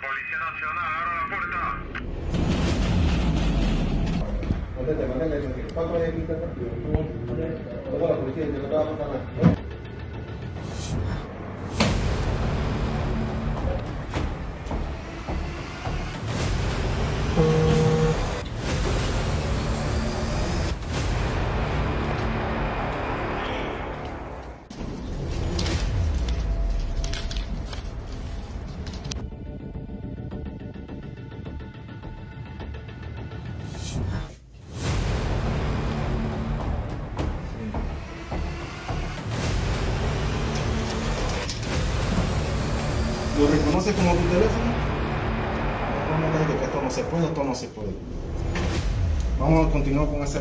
Policía Nacional, abra la puerta. Mantente, mantente, cuatro aquí, aquí, cuatro de aquí, ¿Lo reconoce como tu teléfono? No, no, no, esto no se puede, esto no se puede. Vamos a continuar con ese...